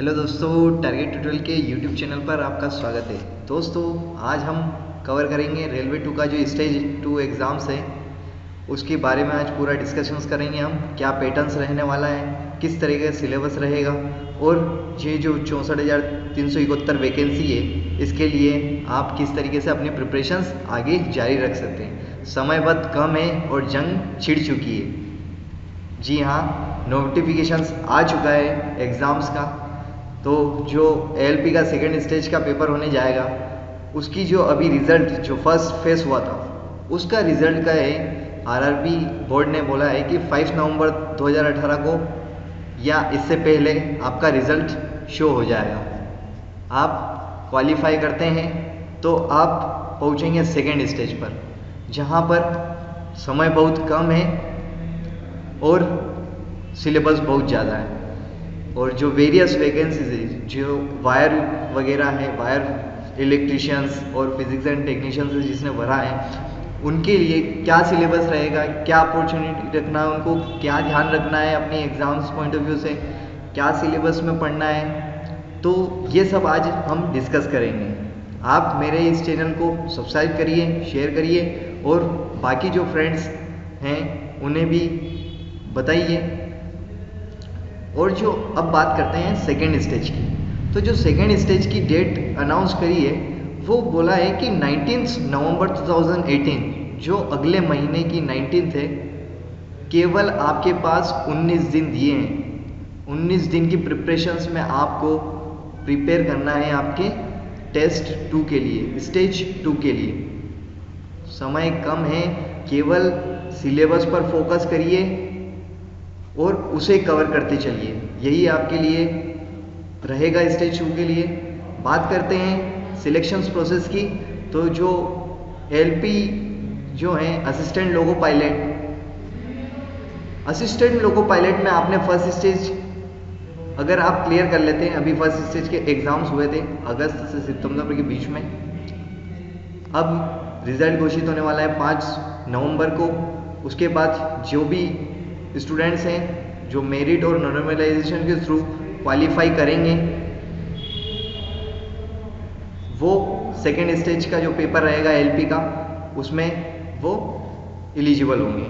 Hello दोस्तों target tutorial के YouTube channel पर आपका स्वागत है। दोस्तों, आज हम कवर करेंगे रेलवे टू का जो स्टेज टू एग्ज़ाम्स है, उसके बारे में आज पूरा डिस्कशंस करेंगे हम। क्या पैटर्न्स रहने वाला है, किस तरीके का सिलेबस रहेगा, और ये जो चौंसठ हज़ार तीन सौ इकहत्तर वैकेंसी है, इसके लिए आप किस तरीके से अपनी प्रिपरेशंस आगे जारी रख सकते हैं। समय बहुत कम है और जंग छिड़ चुकी है। जी हाँ नोटिफिकेशंस आ चुका है एग्ज़ाम्स का। तो जो एल का सेकेंड स्टेज का पेपर होने जाएगा, उसकी जो अभी रिज़ल्ट जो फ़र्स्ट फेस हुआ था, उसका रिज़ल्ट का है आरआरबी बोर्ड ने बोला है कि 5 नवंबर 2018 को या इससे पहले आपका रिज़ल्ट शो हो जाएगा। आप क्वालिफाई करते हैं तो आप पहुँचेंगे सेकेंड स्टेज पर, जहाँ पर समय बहुत कम है और सिलेबस बहुत ज़्यादा है। और जो वेरियस वैकेंसीज है, जो वायर वगैरह है वायर इलेक्ट्रिशियंस और फिजिक्स एंड टेक्नीशियंस जिसने भरा है, उनके लिए क्या सिलेबस रहेगा, क्या अपॉर्चुनिटी रखना है उनको, क्या ध्यान रखना है अपनी एग्ज़ाम्स पॉइंट ऑफ़ व्यू से, क्या सिलेबस में पढ़ना है तो ये सब आज हम डिस्कस करेंगे। आप मेरे इस चैनल को सब्सक्राइब करिए शेयर करिए और बाकी जो फ्रेंड्स हैं, उन्हें भी बताइए। और जो अब बात करते हैं सेकेंड स्टेज की तो जो सेकेंड स्टेज की डेट अनाउंस करी है, वो बोला है कि नाइनटीन नवंबर 2018 जो अगले महीने की नाइनटीन है, केवल आपके पास 19 दिन दिए हैं। 19 दिन की प्रिपरेशंस में आपको प्रिपेयर करना है आपके टेस्ट टू के लिए स्टेज टू के लिए। समय कम है, केवल सिलेबस पर फोकस करिए और उसे कवर करते चलिए। यही आपके लिए रहेगा स्टेज टू के लिए। बात करते हैं सिलेक्शंस प्रोसेस की। तो जो एलपी जो है assistant loco pilot assistant loco pilot में आपने फ़र्स्ट स्टेज अगर आप क्लियर कर लेते हैं, अभी फ़र्स्ट स्टेज के एग्ज़ाम्स हुए थे, अगस्त से सितंबर के बीच में। अब रिज़ल्ट घोषित होने वाला है पाँच नवंबर को। उसके बाद जो भी स्टूडेंट्स हैं जो मेरिट और नॉर्मलाइजेशन के थ्रू क्वालिफाई करेंगे। वो सेकेंड स्टेज का जो पेपर रहेगा एलपी का, उसमें वो एलिजिबल होंगे।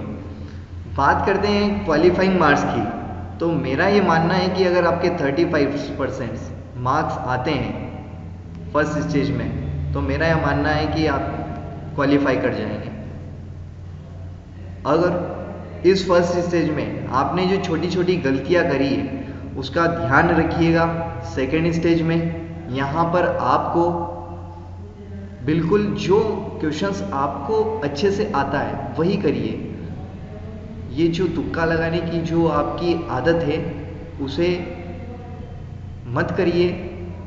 बात करते हैं क्वालिफाइंग मार्क्स की। तो मेरा ये मानना है कि अगर आपके 35 परसेंट मार्क्स आते हैं फ़र्स्ट स्टेज में तो मेरा यह मानना है कि आप क्वालिफाई कर जाएँगे। अगर इस फ़र्स्ट स्टेज में आपने जो छोटी छोटी गलतियाँ करी है, उसका ध्यान रखिएगा। सेकेंड स्टेज में यहाँ पर आपको बिल्कुल जो क्वेश्चंस आपको अच्छे से आता है, वही करिए। ये जो तुक्का लगाने की जो आपकी आदत है, उसे मत करिए।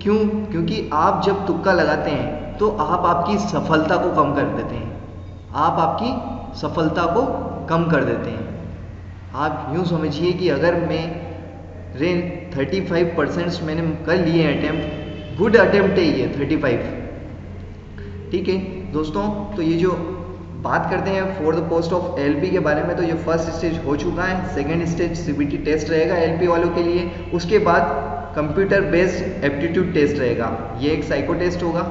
क्यों? क्योंकि आप जब तुक्का लगाते हैं तो आप आपकी सफलता को कम कर देते हैं। आप आपकी सफलता को कम कर देते हैं। आप यूँ समझिए कि अगर मैं रे 35 परसेंट्स मैंने कर लिए अटैम्प्ट गुड अटैम्प्ट है ये 35 ठीक है? दोस्तों तो ये जो बात करते हैं for the post of LP के बारे में तो ये फ़र्स्ट स्टेज हो चुका है। सेकेंड स्टेज सीबीटी टेस्ट रहेगा एलपी वालों के लिए। उसके बाद कंप्यूटर बेस्ड एप्टीट्यूड टेस्ट रहेगा। ये एक साइको टेस्ट होगा।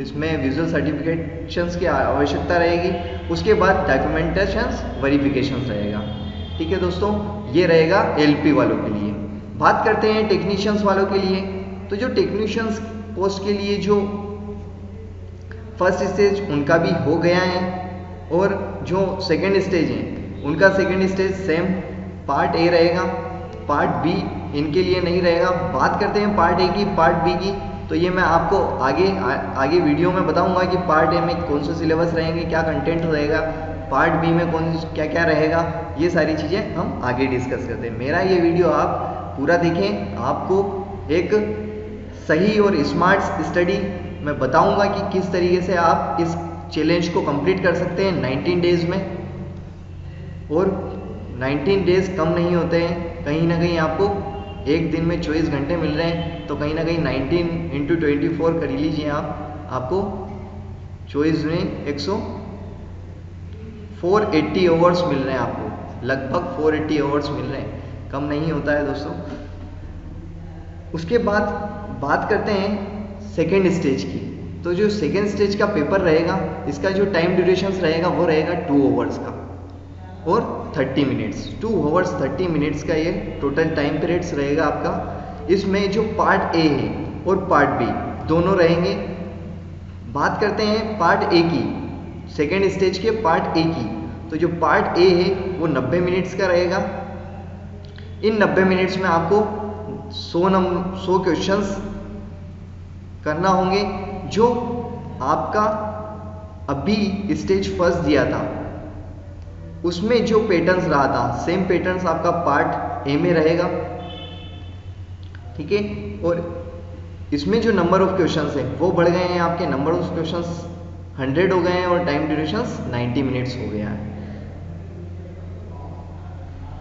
इसमें विजुअल सर्टिफिकेशंस की आवश्यकता रहेगी। उसके बाद डॉक्यूमेंटेशंस वेरिफिकेशन रहेगा। ठीक है दोस्तों? ये रहेगा एलपी वालों के लिए। बात करते हैं टेक्नीशियंस वालों के लिए। तो जो टेक्नीशियंस पोस्ट के लिए जो फ़र्स्ट स्टेज उनका भी हो गया है और जो सेकेंड स्टेज है उनका second stage same part A रहेगा। पार्ट बी इनके लिए नहीं रहेगा। बात करते हैं पार्ट ए की पार्ट बी की। तो ये मैं आपको आगे आ, आगे वीडियो में बताऊँगा कि पार्ट ए में कौन से सिलेबस रहेंगे क्या कंटेंट रहेगा। पार्ट बी में कौन क्या क्या रहेगा? ये सारी चीज़ें हम आगे डिस्कस करते हैं। मेरा ये वीडियो आप पूरा देखें। आपको एक सही और स्मार्ट स्टडी मैं बताऊँगा कि किस तरीके से आप इस चैलेंज को कंप्लीट कर सकते हैं 19 डेज़ में। और 19 डेज़ कम नहीं होते हैं। कहीं ना कहीं आपको एक दिन में चौबीस घंटे मिल रहे हैं। तो कहीं ना कहीं 19 इंटू ट्वेंटी कर लीजिए आप। आपको चौबीस में एक सौ फोर एट्टी आवर्स मिल रहे हैं आपको। लगभग फोर एट्टी आवर्स मिल रहे हैं। कम नहीं होता है दोस्तों। उसके बाद बात करते हैं सेकेंड स्टेज की। तो जो सेकेंड स्टेज का पेपर रहेगा, इसका जो टाइम ड्यूरेशन रहेगा, वो रहेगा टू ओवर्स का। और 30 मिनट्स टू ओवर्स 30 मिनट्स का ये टोटल टाइम पीरियड्स रहेगा आपका। इसमें जो पार्ट ए है और पार्ट बी दोनों रहेंगे। बात करते हैं पार्ट ए की। सेकेंड स्टेज के पार्ट ए की। तो जो पार्ट ए है, वो 90 मिनट्स का रहेगा। इन 90 मिनट्स में आपको 100 नम 100 क्वेश्चंस करना होंगे, जो आपका अभी स्टेज फ़र्स्ट दिया था। उसमें जो पैटर्न्स रहा था सेम पैटर्न्स आपका पार्ट ए में रहेगा। ठीक है? और इसमें जो नंबर ऑफ़ क्वेश्चंस है, वो बढ़ गए हैं आपके नंबर ऑफ़ क्वेश्चंस 100 हो गए हैं और टाइम ड्यूरेशन 90 मिनट्स हो गया है।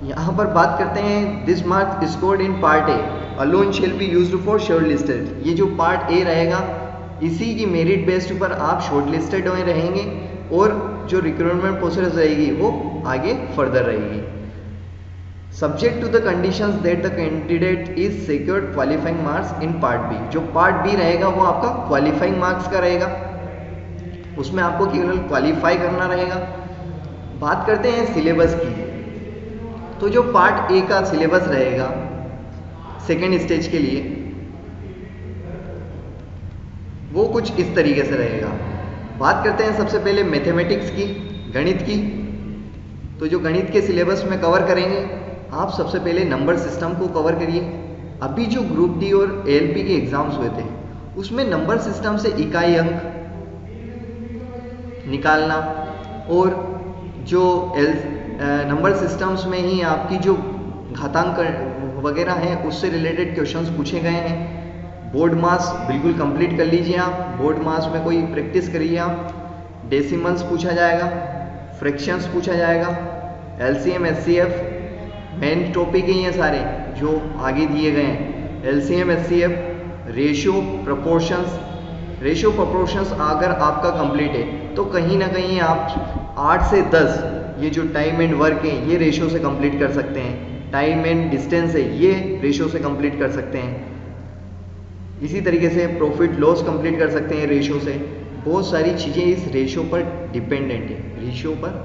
यहाँ पर बात करते हैं this mark scored in part A alone shall be used for shortlisted ये जो पार्ट ए रहेगा, इसी की मेरिट बेस्ड पर आप शॉर्ट लिस्टेड रहेंगे और जो रिक्रूटमेंट प्रोसेस रहेगी, वो आगे फर्दर रहेगी। Subject to the condition that the candidate is secured qualifying marks in part B जो पार्ट बी रहेगा, वो आपका क्वालिफाइंग मार्क्स का रहेगा। उसमें आपको केवल क्वालिफाई करना रहेगा। बात करते हैं सिलेबस की। तो जो पार्ट ए का सिलेबस रहेगा सेकेंड स्टेज के लिए, वो कुछ इस तरीके से रहेगा। बात करते हैं सबसे पहले मैथमेटिक्स की, गणित की। तो जो गणित के सिलेबस में कवर करेंगे, आप सबसे पहले नंबर सिस्टम को कवर करिए। अभी जो ग्रुप डी और एएलपी के एग्ज़ाम्स हुए थे, उसमें नंबर सिस्टम से इकाई अंक निकालना। और जो एल नंबर सिस्टम्स में ही आपकी जो घातांक वगैरह हैं, उससे रिलेटेड क्वेश्चंस पूछे गए हैं। बोर्ड मास बिल्कुल कंप्लीट कर लीजिए आप। बोर्ड मास में कोई प्रैक्टिस करिए आप। डेसिमल्स पूछा जाएगा। फ्रैक्शंस पूछा जाएगा। L C M S C F main topic ही हैं सारे, जो आगे दिए गए हैं। L C M S C F ratio proportions ratio proportions अगर आपका कंप्लीट है तो कहीं ना कहीं आप आठ से दस, ये जो टाइम एंड वर्क है, ये रेशियो से कंप्लीट कर सकते हैं। टाइम एंड डिस्टेंस है, ये रेशियो से कंप्लीट कर सकते हैं। इसी तरीके से प्रॉफिट लॉस कंप्लीट कर सकते हैं रेशियो से। बहुत सारी चीज़ें इस रेशियो पर डिपेंडेंट है। रेशियो पर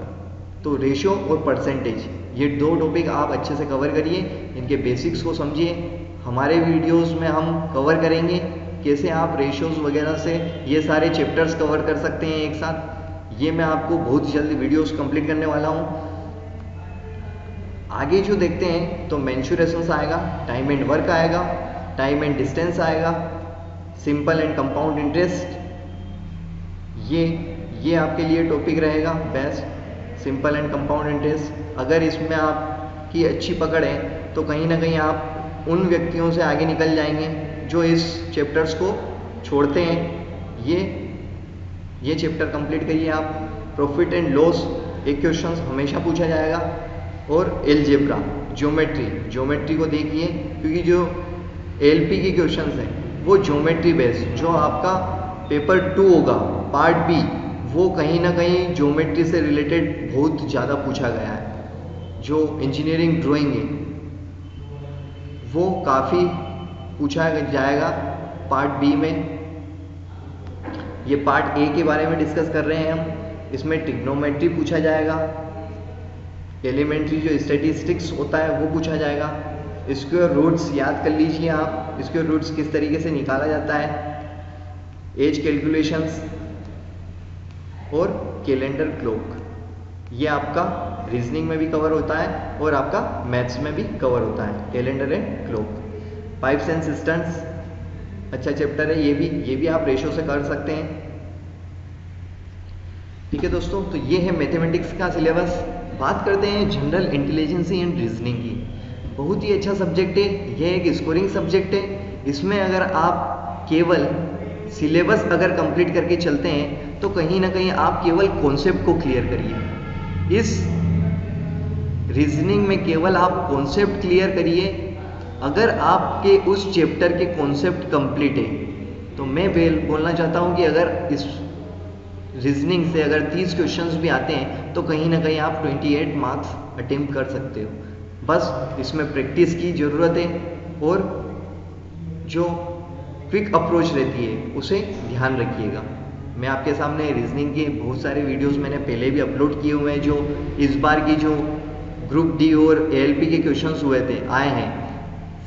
तो रेशियो और परसेंटेज ये दो टॉपिक आप अच्छे से कवर करिए। इनके बेसिक्स को समझिए। हमारे वीडियोस में हम कवर करेंगे। कैसे आप रेशियोज वगैरह से ये सारे चैप्टर्स कवर कर सकते हैं एक साथ? ये मैं आपको बहुत जल्द वीडियोस कंप्लीट करने वाला हूँ। आगे जो देखते हैं तो मैंशुरेशन आएगा टाइम एंड वर्क आएगा टाइम एंड डिस्टेंस आएगा सिंपल एंड कंपाउंड इंटरेस्ट ये ये आपके लिए टॉपिक रहेगा best simple and compound interest अगर इसमें आपकी अच्छी पकड़ है तो कहीं ना कहीं आप उन व्यक्तियों से आगे निकल जाएँगे। जो इस चैप्टर्स को छोड़ते हैं, ये ये चैप्टर कंप्लीट करिए आप। प्रॉफिट एंड लॉस एक क्वेश्चन हमेशा पूछा जाएगा। और एलजेब्रा ज्योमेट्री ज्योमेट्री को देखिए, क्योंकि जो एलपी के क्वेश्चन हैं, वो ज्योमेट्री बेस्ड जो आपका पेपर टू होगा पार्ट बी वो कहीं ना कहीं ज्योमेट्री से रिलेटेड बहुत ज़्यादा पूछा गया है। जो इंजीनियरिंग ड्राइंग है, वो काफ़ी पूछा जाएगा पार्ट बी में। ये पार्ट ए के बारे में डिस्कस कर रहे हैं हम। इसमें टिग्नोमेट्री पूछा जाएगा। एलिमेंट्री जो स्टेटिस्टिक्स होता है, वो पूछा जाएगा। स्क्वेयर रूट्स याद कर लीजिए आप। स्क्वेयर रूट्स किस तरीके से निकाला जाता है। एज कैलकुलेशंस और कैलेंडर क्लॉक ये आपका रीजनिंग में भी कवर होता है और आपका मैथ्स में भी कवर होता है। Calendar and clock pipes and systems अच्छा चैप्टर है, ये भी ये भी आप रेशो से कर सकते हैं। ठीक है दोस्तों तो ये है मैथमेटिक्स का सिलेबस बात करते हैं जनरल इंटेलिजेंसी एंड रीजनिंग की। बहुत ही अच्छा सब्जेक्ट है यह एक स्कोरिंग सब्जेक्ट है। इसमें अगर आप केवल सिलेबस अगर कंप्लीट करके चलते हैं तो कहीं ना कहीं आप केवल कॉन्सेप्ट को क्लियर करिए। इस रीजनिंग में केवल आप कॉन्सेप्ट क्लियर करिए अगर आपके उस चैप्टर के कॉन्सेप्ट कंप्लीट है तो मैं बोलना चाहता हूँ कि अगर इस रीजनिंग से अगर 30 क्वेश्चंस भी आते हैं तो कहीं ना कहीं आप 28 मार्क्स अटेम्प्ट कर सकते हो। बस इसमें प्रैक्टिस की ज़रूरत है और जो क्विक अप्रोच रहती है, उसे ध्यान रखिएगा। मैं आपके सामने रीजनिंग के बहुत सारे वीडियोस मैंने पहले भी अपलोड किए हुए हैं, जो इस बार की जो ग्रुप डी और एएलपी के क्वेश्चंस हुए थे, आए हैं।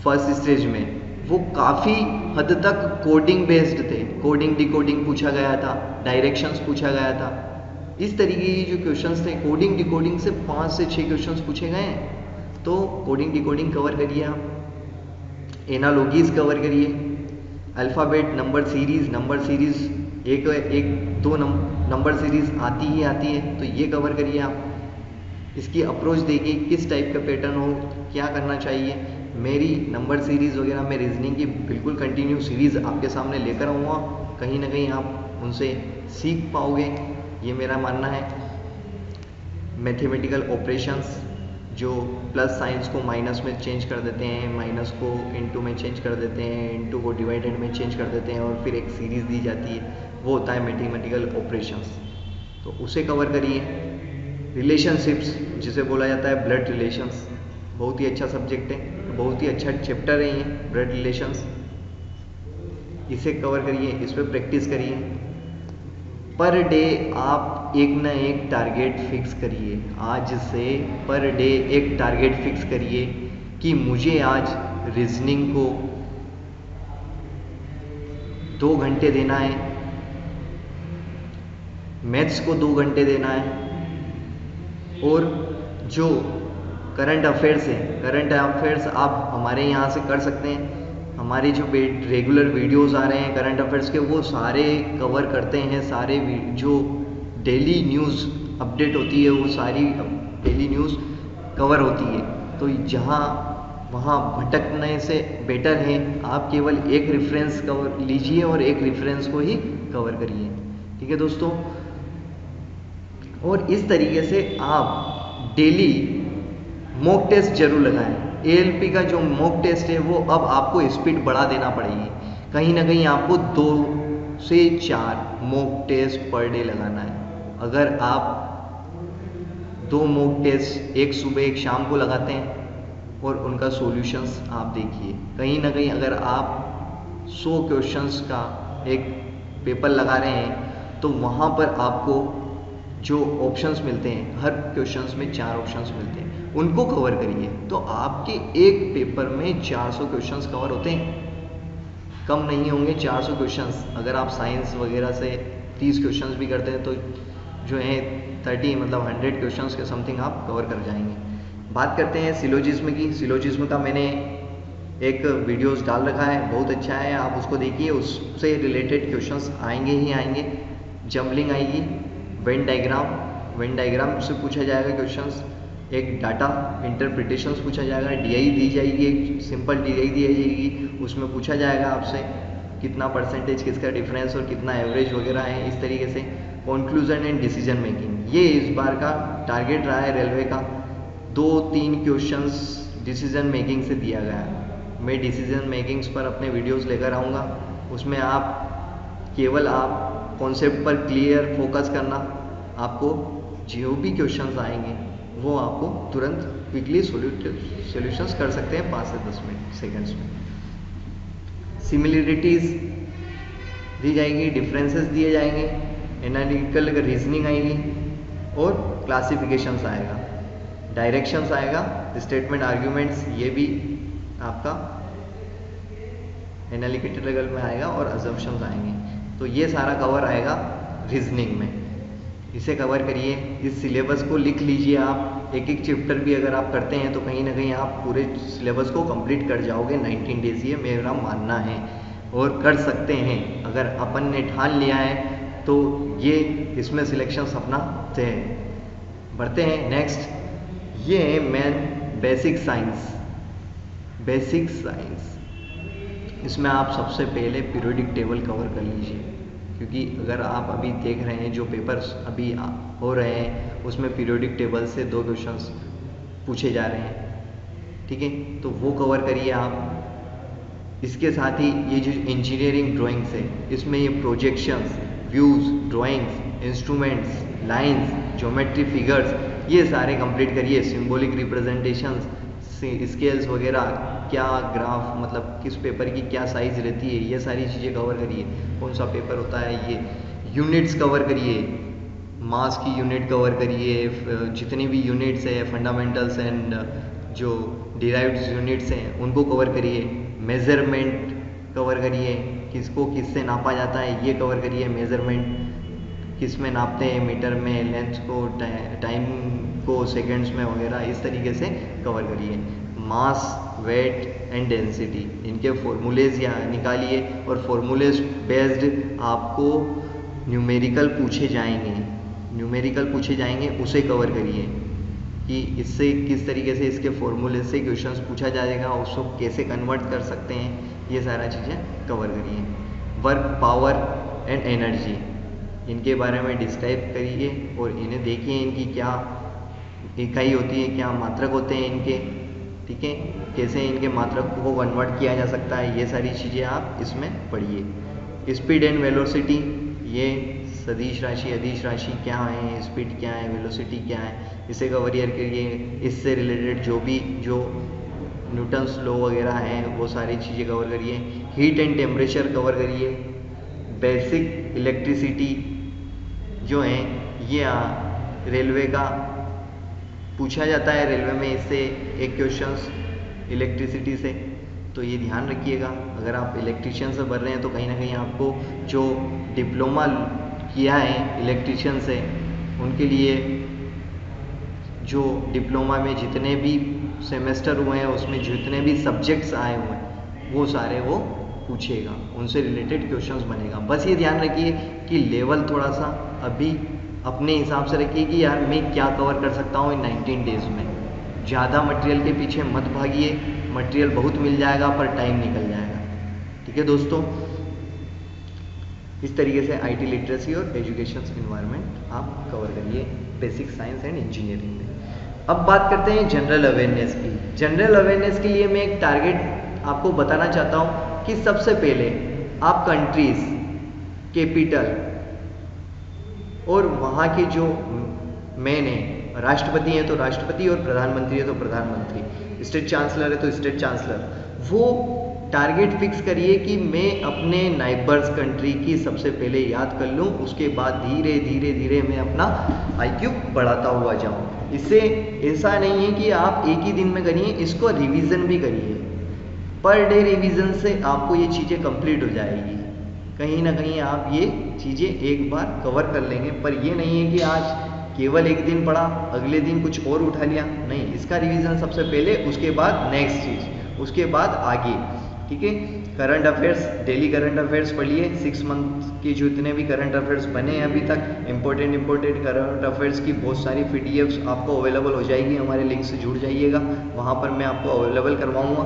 फ़र्स्ट स्टेज में, वो काफ़ी हद तक कोडिंग बेस्ड थे। कोडिंग डिकोडिंग पूछा गया था डायरेक्शंस पूछा गया था। इस तरीके की जो क्वेश्चंस थे कोडिंग डिकोडिंग से पाँच से छः क्वेश्चंस पूछे गए हैं। तो कोडिंग डिकोडिंग कवर करिए आप। एनालॉजीज कवर करिए। Alphabet number series number series एक एक, दो नंबर सीरीज़ आती ही आती है तो ये कवर करिए आप। इसकी अप्रोच देखिए किस टाइप का पैटर्न हो, क्या करना चाहिए। मेरी नंबर सीरीज़ वगैरह, मैं रीजनिंग की बिल्कुल कंटिन्यू सीरीज़ आपके सामने लेकर आऊँगा। कहीं ना कहीं आप उनसे सीख पाओगे, ये मेरा मानना है। मैथमेटिकल ऑपरेशंस जो प्लस साइंस को माइनस में चेंज कर देते हैं माइनस को इनटू में चेंज कर देते हैं इनटू को डिवाइडेड में चेंज कर देते हैं और फिर एक सीरीज़ दी जाती है, वो होता है मैथमेटिकल ऑपरेशंस तो उसे कवर करिए। रिलेशनशिप्स जिसे बोला जाता है ब्लड रिलेशंस बहुत ही अच्छा सब्जेक्ट है, बहुत ही अच्छा चैप्टर है ये ब्लड रिलेशंस इसे कवर करिए, इस पर प्रैक्टिस करिए। पर डे आप एक ना एक टारगेट फिक्स करिए। आज से पर डे एक टारगेट फिक्स करिए कि मुझे आज रीजनिंग को दो घंटे देना है मैथ्स को दो घंटे देना है और जो करंट अफेयर्स है करंट अफेयर्स आप हमारे यहाँ से कर सकते हैं। हमारे जो रेगुलर वीडियोस आ रहे हैं करंट अफेयर्स के, वो सारे कवर करते हैं, सारे जो डेली न्यूज़ अपडेट होती है, वो सारी डेली न्यूज़ कवर होती है। तो जहाँ, वहाँ भटकने से बेटर है। आप केवल एक रेफरेंस कवर लीजिए और एक रेफरेंस को ही कवर करिए। ठीक है दोस्तों? और इस तरीके से आप डेली मॉक टेस्ट ज़रूर लगाएँ। ए का जो मॉक टेस्ट है, वो अब आपको स्पीड बढ़ा देना पड़ेगी। कहीं ना कहीं आपको दो से चार मॉक टेस्ट पर डे लगाना है। अगर आप दो मॉक टेस्ट एक सुबह एक शाम को लगाते हैं और उनका सॉल्यूशंस आप देखिए। कहीं ना कहीं अगर आप 100 क्वेश्चंस का एक पेपर लगा रहे हैं तो वहाँ पर आपको जो ऑप्शंस मिलते हैं, हर क्वेश्चंस में चार ऑप्शंस मिलते हैं। उनको कवर करिए। तो आपके एक पेपर में 400 क्वेश्चंस कवर होते हैं। कम नहीं होंगे 400 क्वेश्चंस अगर आप साइंस वगैरह से 30 क्वेश्चंस भी करते हैं तो जो है 30 मतलब 100 क्वेश्चंस के समथिंग आप कवर कर जाएँगे। बात करते हैं सिलोजिज्म की। सिलोजिज्म का मैंने एक वीडियोस डाल रखा है। बहुत अच्छा है। आप उसको देखिए। उससे रिलेटेड क्वेश्चंस आएँगे ही आएँगे। जम्बलिंग आएगी। वेन डायग्राम वेन डायग्राम से पूछा जाएगा क्वेश्चंस एक डाटा इंटरप्रिटेशंस पूछा जाएगा डीआई दी जाएगी, एक सिंपल डीआई दी जाएगी, उसमें पूछा जाएगा आपसे कितना परसेंटेज किसका डिफरेंस और कितना एवरेज वगैरह है, इस तरीके से कंक्लूजन एंड डिसीज़न मेकिंग ये इस बार का टारगेट रहा है रेलवे का। दो तीन क्वेश्चंस डिसीज़न मेकिंग से दिया गया है। मैं डिसीज़न मेकिंग्स पर अपने वीडियोस लेकर आऊँगा। उसमें आप, केवल आप कॉन्सेप्ट पर क्लियर फोकस करना, आपको जो भी क्वेश्चन आएँगे, वो आपको तुरंत क्विकली सॉल्यूशंस कर सकते हैं पाँच से दस मिनट सेकेंड्स में। सिमिलरिटीज़ दी जाएँगी डिफरेंसेस दिए जाएँगे एनालिटिकल रीजनिंग आएगी, और क्लासिफिकेशंस आएगा। डायरेक्शंस आएगा स्टेटमेंट आर्ग्यूमेंट्स ये भी आपका एनालिटिकल में आएगा और अजम्पशंस आएँगे। तो ये सारा कवर आएगा रीजनिंग में। इसे कवर करिए, इस सिलेबस को लिख लीजिए आप। एक एक चैप्टर भी अगर आप करते हैं तो कहीं ना कहीं आप पूरे सिलेबस को कंप्लीट कर जाओगे। 19 डेज़ ये मेरा मानना है। और कर सकते हैं। अगर अपन ने ठान लिया है तो ये इसमें सिलेक्शन अपना तय है। बढ़ते हैं। नेक्स्ट ये है main basic science basic science इसमें आप सबसे पहले पीरियोडिक टेबल कवर कर लीजिए, क्योंकि अगर आप अभी देख रहे हैं जो पेपर्स अभी हो रहे हैं, उसमें पीरियोडिक टेबल से दो क्वेश्चंस पूछे जा रहे हैं, ठीक है? तो वो कवर करिए आप। इसके साथ ही ये जो इंजीनियरिंग ड्राइंग्स है, इसमें ये projections views drawings instruments lines geometry figures ये सारे कंप्लीट करिए सिंबॉलिक रिप्रेजेंटेशंस स्केल्स वगैरह क्या ग्राफ मतलब किस पेपर की क्या साइज़ रहती है, ये सारी चीज़ें कवर करिए। कौन सा पेपर होता है ये? यूनिट्स कवर करिए। मास की यूनिट कवर करिए। जितनी भी यूनिट्स है फंडामेंटल्स एंड जो डिराइव्ड यूनिट्स हैं, उनको कवर करिए। मेज़रमेंट कवर करिए। किसको किससे नापा जाता है, ये कवर करिए। मेज़रमेंट किसमें नापते हैं मीटर में लेंथ को टाइम को सेकेंड्स में, वगैरह, इस तरीके से कवर करिए। मास वेट एंड डेंसिटी इनके फॉर्मूलेज या निकालिए और फॉर्मूलेज बेस्ड आपको न्यूमेरिकल पूछे जाएँगे। न्यूमेरिकल पूछे जाएँगे, उसे कवर करिए कि इससे किस तरीके से इसके फॉर्मूले से क्वेश्चंस पूछा जाएगा, उसको कैसे कन्वर्ट कर सकते हैं, ये सारा चीज़ें कवर करिए। वर्क पावर एंड एनर्जी इनके बारे में डिस्क्राइब करिए और इन्हें देखिए इनकी क्या इकाई होती है, क्या मात्रक होते हैं इनके। ठीक है? कैसे इनके मात्रक को कन्वर्ट किया जा सकता है? ये सारी चीज़ें आप इसमें पढ़िए। स्पीड एंड वेलोसिटी ये सदिश राशि, अदिश राशि क्या है? स्पीड क्या है? वेलोसिटी क्या है? इसे कवरियर करिए इससे रिलेटेड जो भी, जो न्यूटन्स लो वगैरह हैं, वो सारी चीज़ें कवर करिए। हीट एंड टेम्परेचर कवर करिए। बेसिक इलेक्ट्रिसिटी जो हैं, ये रेलवे का पूछा जाता है रेलवे में इससे एक क्वेश्चन इलेक्ट्रिसिटी से। तो ये ध्यान रखिएगा, अगर आप इलेक्ट्रिशियन से भर रहे हैं तो कहीं ना कहीं आपको जो डिप्लोमा किया है इलेक्ट्रिशियन से, उनके लिए जो डिप्लोमा में जितने भी सेमेस्टर हुए हैं, उसमें जितने भी सब्जेक्ट्स आए हुए हैं, वो सारे वो पूछेगा। उनसे रिलेटेड क्वेश्चंस बनेगा। बस ये ध्यान रखिए कि लेवल थोड़ा सा अभी अपने हिसाब से रखिए कि यार मैं क्या कवर कर सकता हूँ इन नाइनटीन डेज़ में। ज़्यादा मटेरियल के पीछे मत भागिए। मटेरियल बहुत मिल जाएगा, पर टाइम निकल जाएगा। ठीक है दोस्तों? इस तरीके से आईटी लिटरेसी और एजुकेशन इन्वायरमेंट आप कवर करिए बेसिक साइंस एंड इंजीनियरिंग में। अब बात करते हैं जनरल अवेयरनेस की। जनरल अवेयरनेस के लिए मैं एक टारगेट आपको बताना चाहता हूँ कि सबसे पहले आप कंट्रीज़ कैपिटल और वहाँ के जो मैन है, राष्ट्रपति हैं तो राष्ट्रपति और प्रधानमंत्री है तो प्रधानमंत्री। स्टेट चांसलर है तो स्टेट चांसलर। वो टारगेट फिक्स करिए कि मैं अपने नाइबर्स कंट्री की सबसे पहले याद कर लूँ, उसके बाद धीरे धीरे धीरे मैं अपना आईक्यू बढ़ाता हुआ जाऊँ। इससे ऐसा नहीं है कि आप एक ही दिन में करिए, इसको रिवीजन भी करिए। पर डे रिवीजन से आपको ये चीज़ें कंप्लीट हो जाएगी। कहीं ना कहीं आप ये चीज़ें एक बार कवर कर लेंगे। पर ये नहीं है कि आज केवल एक दिन पढ़ा अगले दिन कुछ और उठा लिया। नहीं, इसका रिवीजन सबसे पहले, उसके बाद नेक्स्ट चीज़, उसके बाद आगे। ठीक है? Current affairs daily current affairs पढ़िए। सिक्स मंथ के जो इतने भी करंट अफेयर्स बने हैं अभी तक इंपॉर्टेंट इंपॉर्टेंट करंट अफेयर्स की बहुत सारी पी आपको अवेलेबल हो जाएगी। हमारे लिंक से जुड़ जाइएगा। वहाँ पर मैं आपको अवेलेबल करवाऊँगा।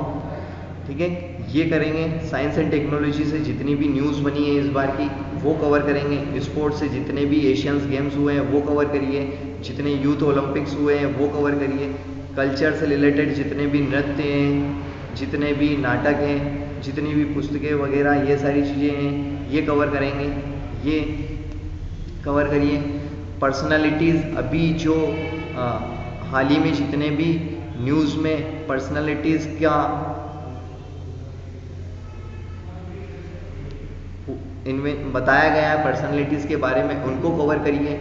ठीक है? ये करेंगे। साइंस एंड टेक्नोलॉजी से जितनी भी न्यूज़ बनी है इस बार की, वो कवर करेंगे। स्पोर्ट्स से जितने भी एशियंस गेम्स हुए हैं, वो कवर करिए। जितने यूथ ओलंपिक्स हुए हैं, वो कवर करिए। कल्चर से रिलेटेड जितने भी नृत्य हैं, जितने भी नाटक हैं, जितनी भी पुस्तकें वगैरह, ये सारी चीज़ें हैं, ये कवर करेंगे। ये कवर करिए। पर्सनालिटीज़ अभी जो हाल ही में जितने भी न्यूज़ में पर्सनालिटीज़ का इनमें बताया गया है पर्सनालिटीज़ के बारे में, उनको कवर करिए।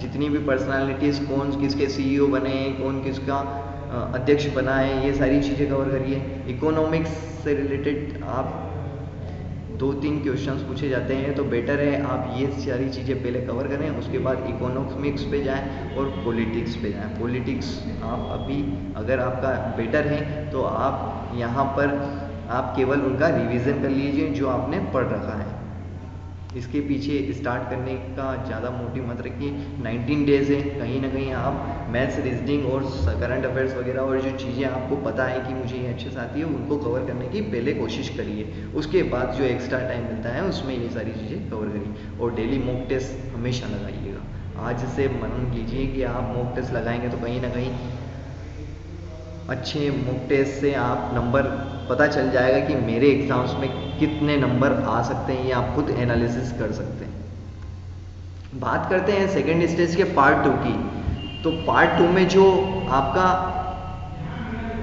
जितनी भी पर्सनालिटीज़ कौन किसके सीईओ बने हैं कौन किसका अध्यक्ष बना है, ये सारी चीज़ें कवर करिए। इकोनॉमिक्स से रिलेटेड आप दो तीन क्वेश्चंस पूछे जाते हैं तो बेटर है आप ये सारी चीज़ें पहले कवर करें, उसके बाद इकोनॉमिक्स पे जाएँ और पॉलिटिक्स पे जाएँ। पॉलिटिक्स आप अभी, अगर आपका बेटर है तो आप यहाँ पर आप केवल उनका रिवीजन कर लीजिए जो आपने पढ़ रखा है। इसके पीछे स्टार्ट करने का ज़्यादा मोटिव मत रखिए। 19 डेज़ है, कहीं ना कहीं आप मैथ्स रीजनिंग और करंट अफेयर्स वगैरह और जो चीज़ें आपको पता है कि मुझे ये अच्छे से आती है, उनको कवर करने की पहले कोशिश करिए। उसके बाद जो एक्स्ट्रा टाइम मिलता है, उसमें ये सारी चीज़ें कवर करिए। और डेली मॉक टेस्ट हमेशा लगाइएगा। आज से मन लीजिए कि आप मॉक टेस्ट लगाएँगे तो कहीं ना कहीं अच्छे टेस्ट से आप नंबर पता चल जाएगा कि मेरे एग्ज़ाम्स में कितने नंबर आ सकते हैं, ये आप खुद एनालिसिस कर सकते हैं। बात करते हैं सेकेंड स्टेज के पार्ट टू की। तो पार्ट टू में जो आपका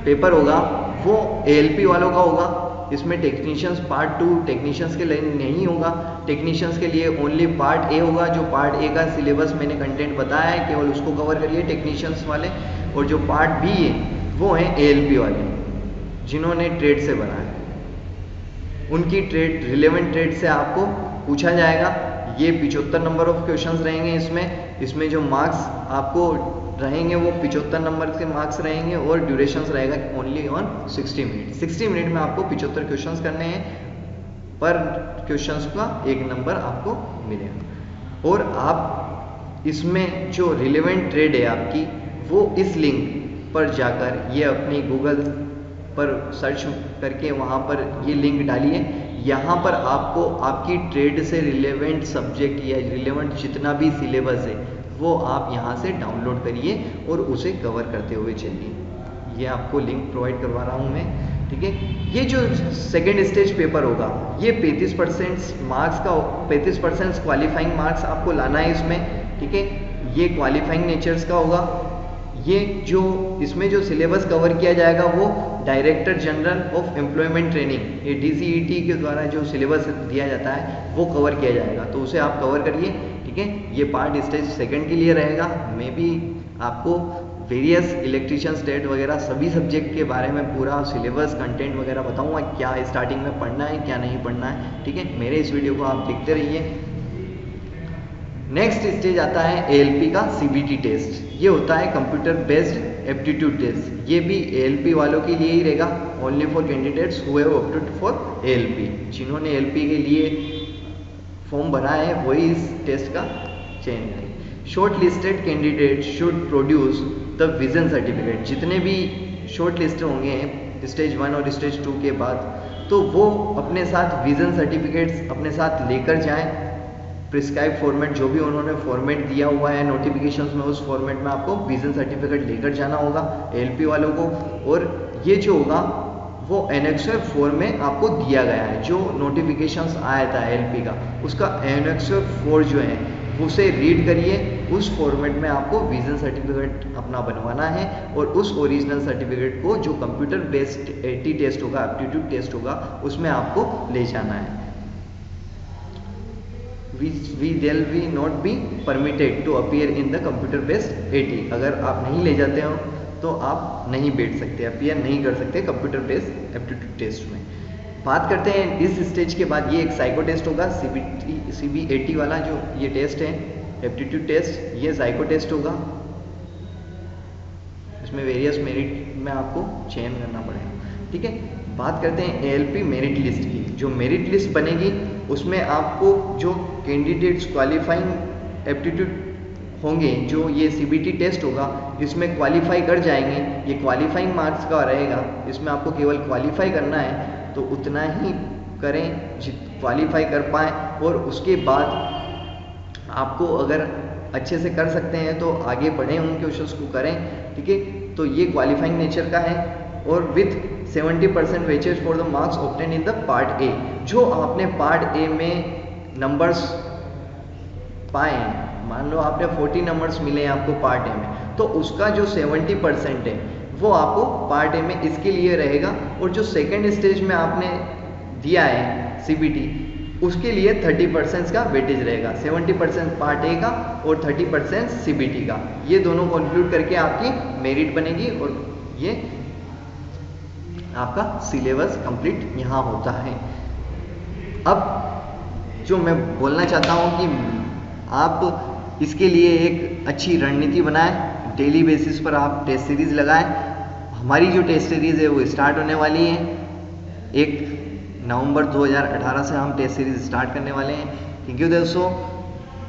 पेपर होगा, वो एएलपी वालों का होगा। इसमें टेक्नीशियंस पार्ट टू टेक्नीशियंस के लिए नहीं होगा। टेक्नीशियंस के लिए ओनली पार्ट ए होगा, जो पार्ट ए का सिलेबस मैंने कंटेंट बताया है, केवल उसको कवर करिए टेक्नीशियंस वाले। और जो पार्ट बी है वो हैं ए वाले, जिन्होंने ट्रेड से बनाया उनकी ट्रेड रिलेवेंट ट्रेड से आपको पूछा जाएगा, ये पिचहत्तर नंबर ऑफ़ क्वेश्चंस रहेंगे इसमें। इसमें जो मार्क्स आपको रहेंगे, वो पिचहत्तर नंबर के मार्क्स रहेंगे और ड्यूरेशन रहेगा ओनली ऑन 60 मिनट 60 मिनट में आपको पिचहत्तर क्वेश्चंस करने हैं, पर क्वेश्चंस का एक नंबर आपको मिलेगा। और आप इसमें जो रिलेवेंट ट्रेड है आपकी, वो इस लिंक पर जाकर ये अपनी गूगल पर सर्च करके वहाँ पर ये लिंक डालिए। यहाँ पर आपको आपकी ट्रेड से रिलेवेंट सब्जेक्ट या रिलेवेंट जितना भी सिलेबस है, वो आप यहाँ से डाउनलोड करिए और उसे कवर करते हुए चलिए। ये आपको लिंक प्रोवाइड करवा रहा हूँ मैं, ठीक है? ये जो सेकेंड स्टेज पेपर होगा, ये 35 परसेंट मार्क्स का 35 परसेंट क्वालिफाइंग मार्क्स आपको लाना है इसमें, ठीक है? ये क्वालिफाइंग नेचर्स का होगा। ये जो, इसमें जो सिलेबस कवर किया जाएगा वो director general of employment training ये डी के द्वारा जो सिलेबस दिया जाता है, वो कवर किया जाएगा। तो उसे आप कवर करिए, ठीक है? ये पार्ट स्टेज सेकंड के लिए रहेगा। मे भी आपको वेरियस इलेक्ट्रिशियन स्टेट वगैरह सभी सब्जेक्ट के बारे में पूरा सिलेबस कंटेंट वगैरह बताऊँगा, क्या स्टार्टिंग में पढ़ना है, क्या नहीं पढ़ना है, ठीक है? मेरे इस वीडियो को आप देखते रहिए। नेक्स्ट स्टेज आता है ए का सीबीटी टेस्ट ये होता है कंप्यूटर बेस्ड एप्टीट्यूड टेस्ट ये भी ए वालों के लिए ही रहेगा. Only for candidates who opted for A जिन्होंने ए के लिए फॉर्म भरा है, वही इस टेस्ट का चयन करें shortlisted candidate should produce the vision certificate जितने भी शॉर्ट लिस्ट होंगे स्टेज वन और स्टेज टू के बाद तो वो अपने साथ विजन सर्टिफिकेट्स अपने साथ लेकर जाएँ प्रिस्क्राइब फॉर्मेट जो भी उन्होंने फॉर्मेट दिया हुआ है नोटिफिकेशंस में उस फॉर्मेट में आपको विजन सर्टिफिकेट लेकर जाना होगा एलपी वालों को। और ये जो होगा, वो एनेक्सर फोर में आपको दिया गया है, जो नोटिफिकेशंस आया था एलपी का। उसका एनेक्सर फोर जो है, उसे रीड करिए, उस फॉर्मेट में आपको विजन सर्टिफिकेट अपना बनवाना है, और उस ओरिजिनल सर्टिफिकेट को जो कंप्यूटर बेस्ड एटी टेस्ट होगा एप्टीट्यूड टेस्ट होगा, उसमें आपको ले जाना है। Which we will be not be permitted to appear in the computer based AT अगर आप नहीं ले जाते हो तो आप नहीं बैठ सकते अपियर नहीं कर सकते कंप्यूटर बेस्ड एप्टीट्यूड टेस्ट में। बात करते हैं, इस स्टेज के बाद ये एक साइको टेस्ट होगा C B T C B T वाला जो ये टेस्ट है एप्टीट्यूड टेस्ट ये साइको टेस्ट होगा। इसमें वेरियस मेरिट में आपको चयन करना पड़ेगा। ठीक है? बात करते हैं A L P merit list की। जो मेरिट लिस्ट बनेगी, उसमें आपको जो कैंडिडेट्स क्वालिफाइंग एप्टीट्यूड होंगे, जो ये सीबीटी टेस्ट होगा, इसमें क्वालिफाई कर जाएँगे। ये क्वालिफाइंग मार्क्स का रहेगा। इसमें आपको केवल क्वालिफाई करना है तो उतना ही करें जित क्वालिफाई कर पाए। और उसके बाद आपको अगर अच्छे से कर सकते हैं तो आगे बढ़ें उन क्वेश्चंस को करें, ठीक है? तो ये क्वालिफाइंग नेचर का है। और with 70 percent weightage for the marks obtained in the part A जो आपने पार्ट ए में नंबर्स पाए, मान लो आपने 40 नंबर्स मिले हैं आपको पार्ट ए में तो उसका जो 70 परसेंट है, वो आपको पार्ट ए में इसके लिए रहेगा और जो सेकेंड स्टेज में आपने दिया है सीबीटी उसके लिए 30 परसेंट का वेटेज रहेगा 70 परसेंट पार्ट ए का और 30 परसेंट सीबीटी का। ये दोनों को इंक्लूड करके आपकी मेरिट बनेगी और ये आपका सिलेबस कंप्लीट यहाँ होता है। अब जो मैं बोलना चाहता हूँ कि आप इसके लिए एक अच्छी रणनीति बनाएँ डेली बेसिस पर आप टेस्ट सीरीज़ लगाएँ। हमारी जो टेस्ट सीरीज़ है वो स्टार्ट होने वाली है। एक नवंबर 2018 से हम टेस्ट सीरीज़ स्टार्ट करने वाले हैं। थैंक यू दोस्तों।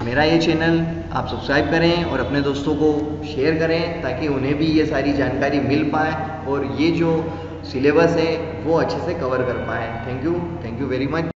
मेरा ये चैनल आप सब्सक्राइब करें और अपने दोस्तों को शेयर करें ताकि उन्हें भी ये सारी जानकारी मिल पाए और ये जो सिलेबस है वो अच्छे से कवर कर पाएँ। Thank you thank you very much